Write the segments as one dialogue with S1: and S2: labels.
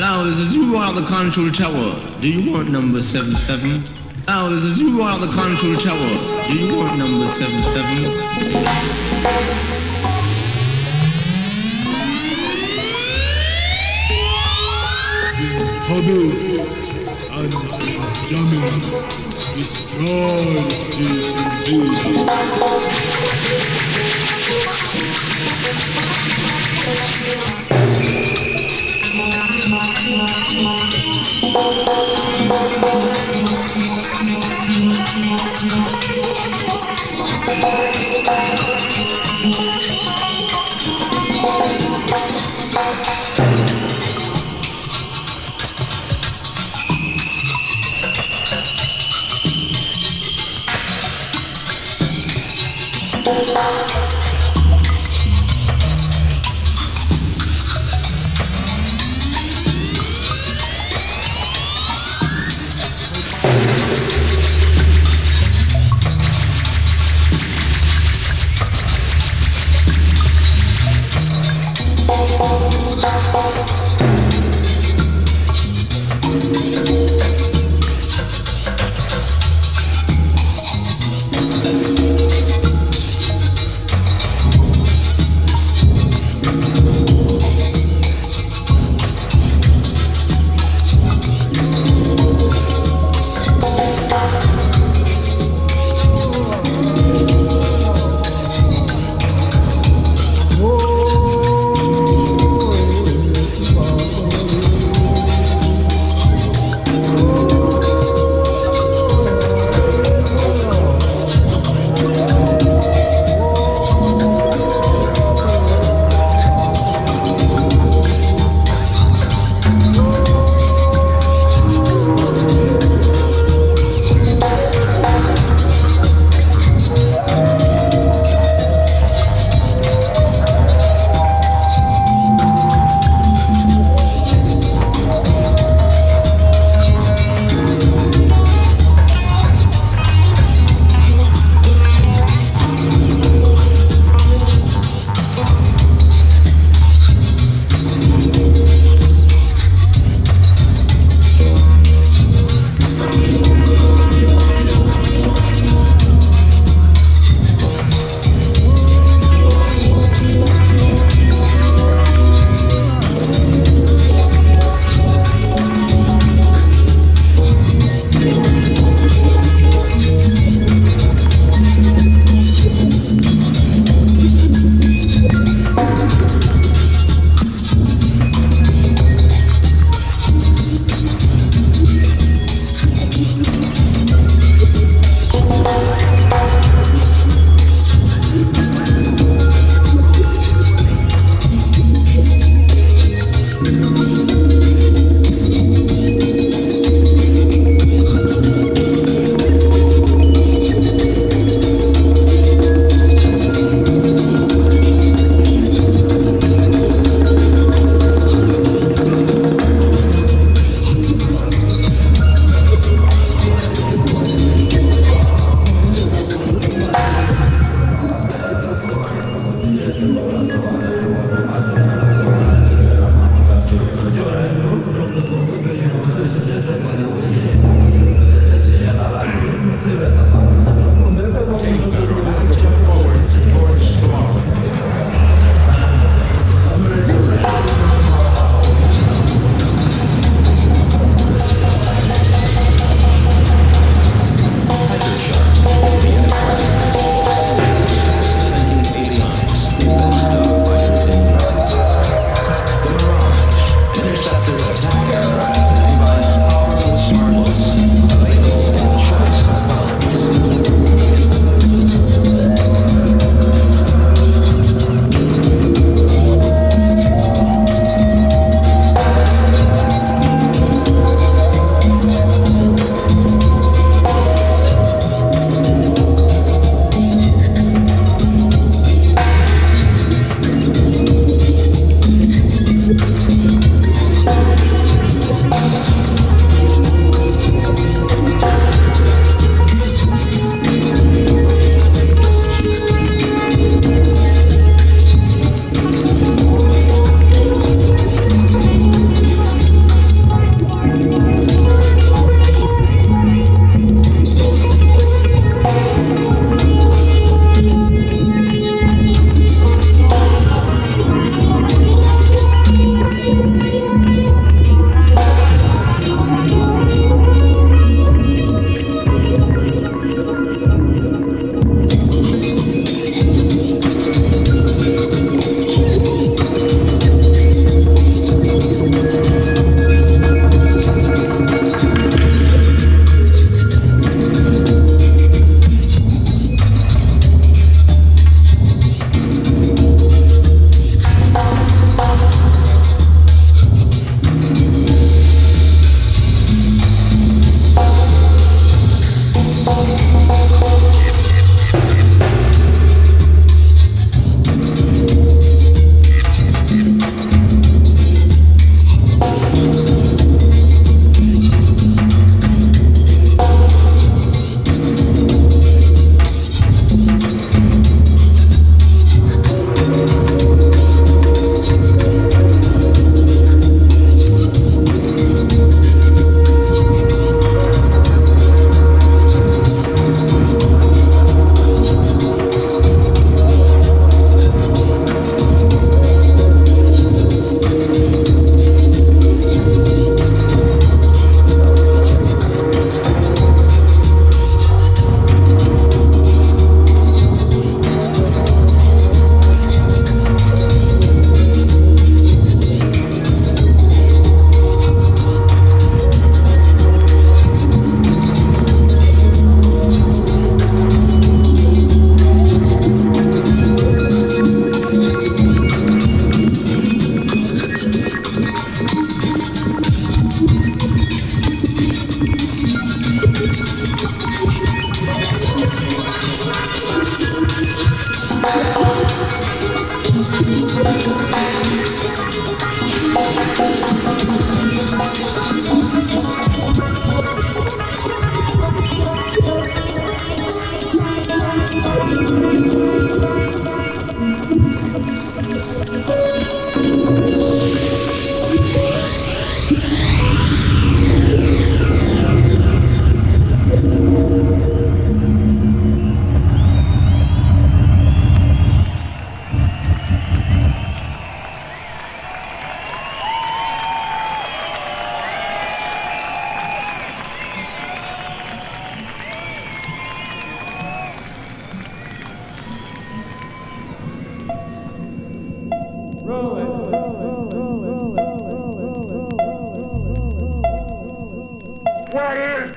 S1: Hello, this is you out the control tower. Do you want number 77? Hello, this is you out the control tower. Do you want number 77?
S2: Hubble and jamming destroys this invader.
S1: What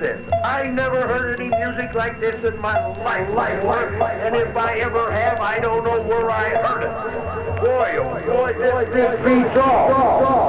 S1: This? I never heard any music like this in my life. life, life, life. And if I ever have, I don't know where I heard it. Boy, oh boy, this, beats all.